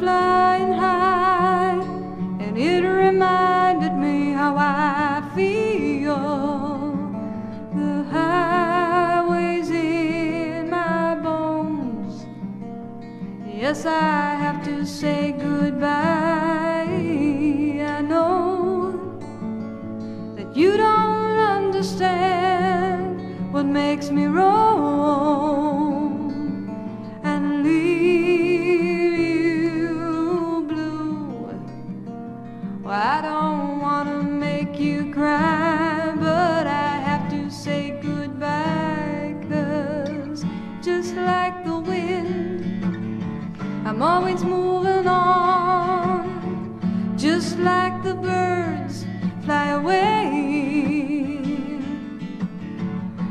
flying high, and it reminded me how I feel. The highways in my bones. Yes, I have to say goodbye. I don't want to make you cry, but I have to say goodbye. Cause just like the wind, I'm always moving on. Just like the birds fly away.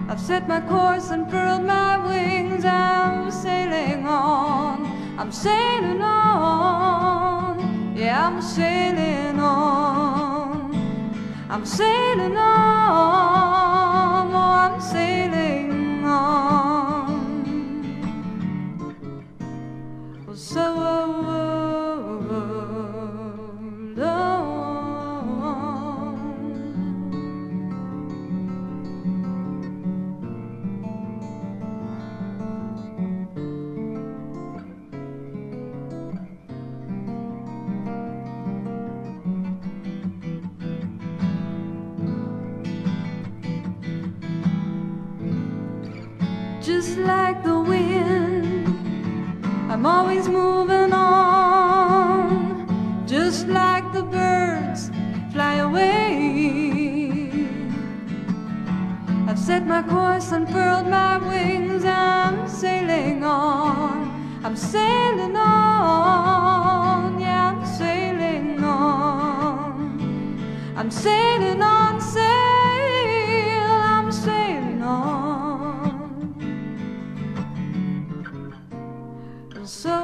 I've set my course and furled my wings. I'm sailing on. I'm sailing on. Yeah, I'm sailing. I'm sailing on. Oh, I'm sailing on. So just like the wind. I'm always moving on, just like the birds fly away. I've set my course and furled my wings. I'm sailing on, I'm sailing on, yeah, I'm sailing on. I'm sailing on, sail, I'm sailing on. So